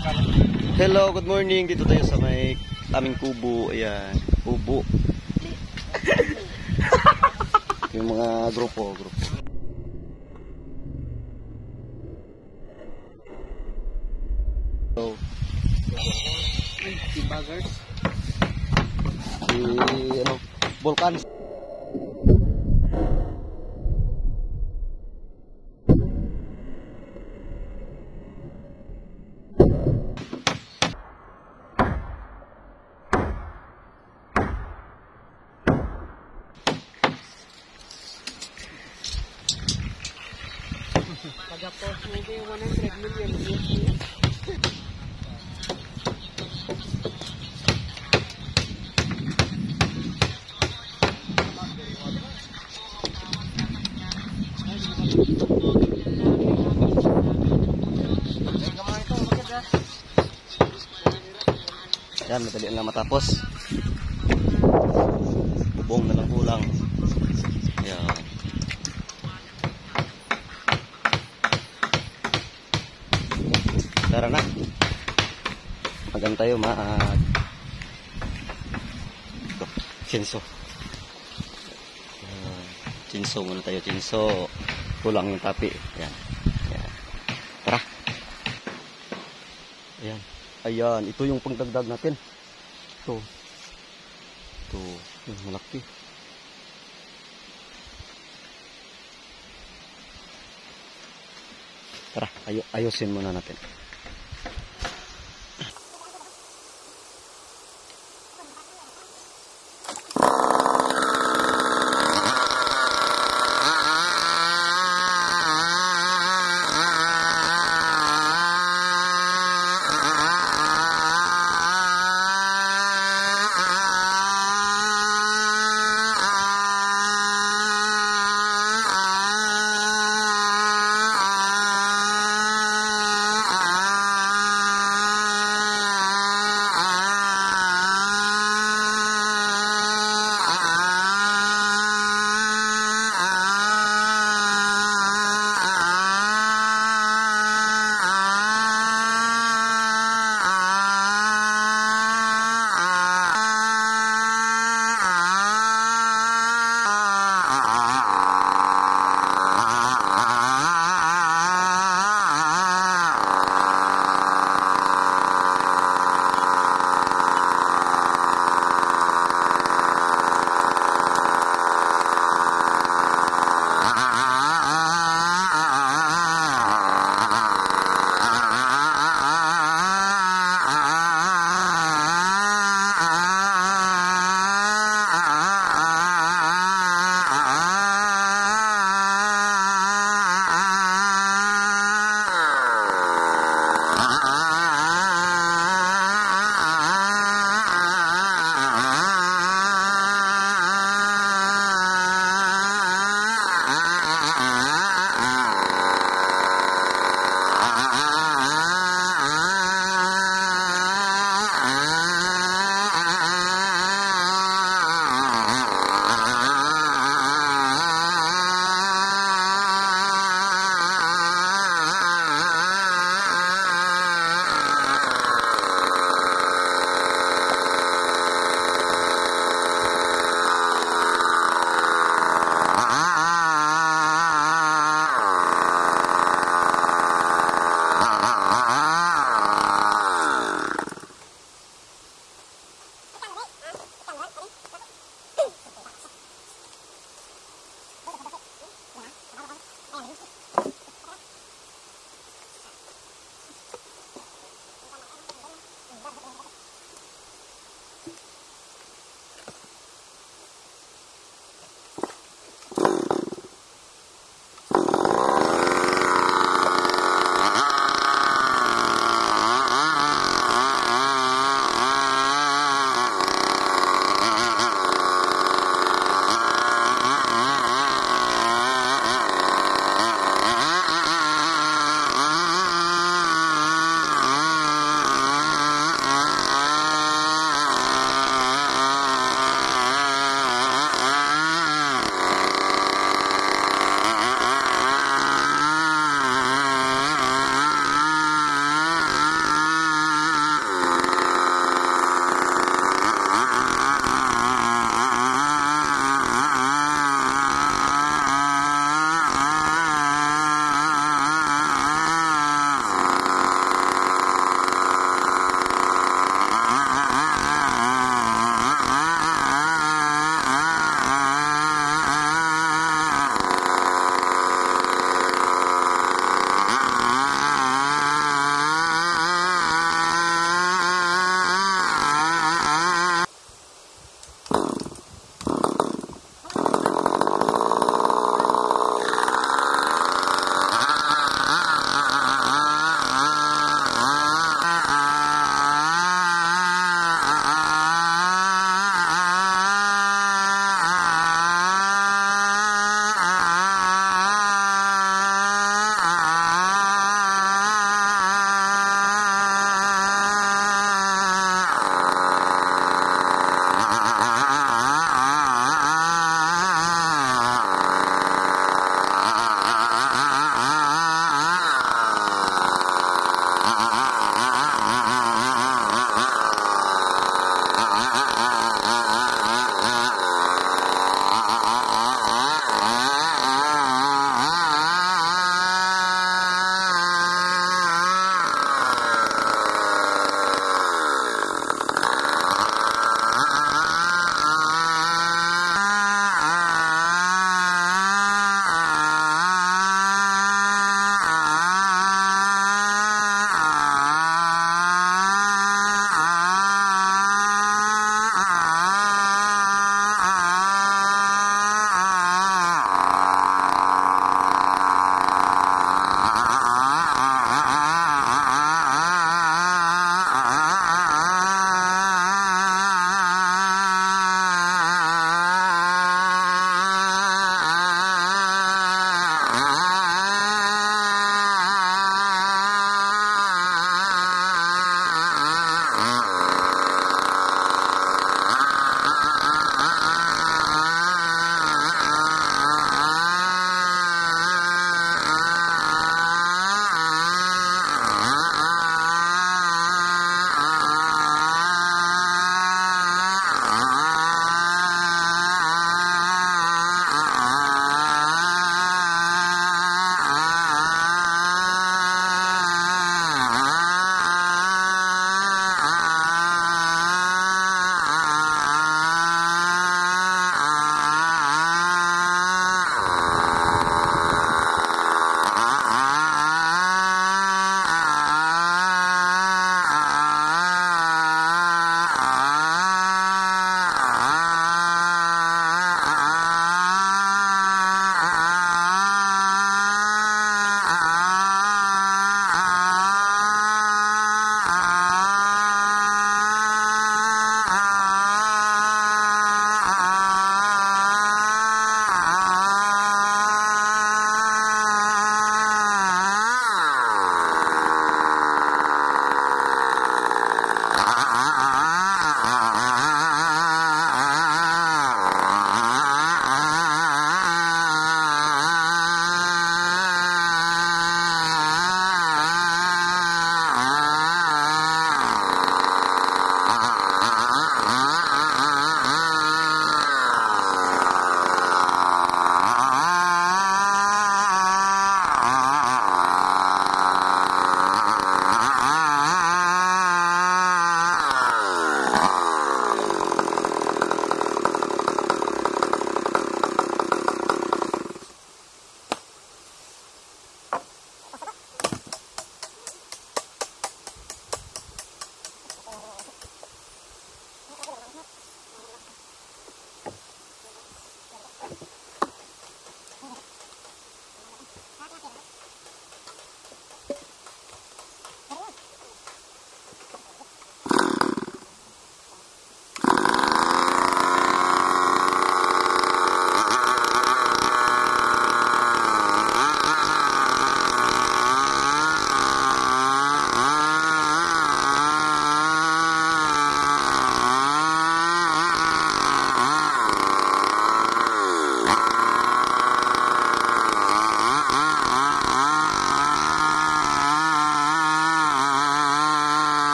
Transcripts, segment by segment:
Hello, good morning. Dito tayo sa may aming kubo. Ayan, kubo. Yung mga grupo, grupo. So, Si Buggers. si ano, Volcan. Yan, madali lang matapos. Bubong na lang kulang. Yan. Tara na. Magan tayo mag Ito, Chinso. Yan. Chinso muna tayo, chinso. Kulang yung tapi. Yan. Yan. Tara. Ayan. Ayan, ito yung pangdagdag natin. Ito. Ito, yung malaki. Tara, ayo ayusin muna natin.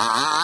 Ah!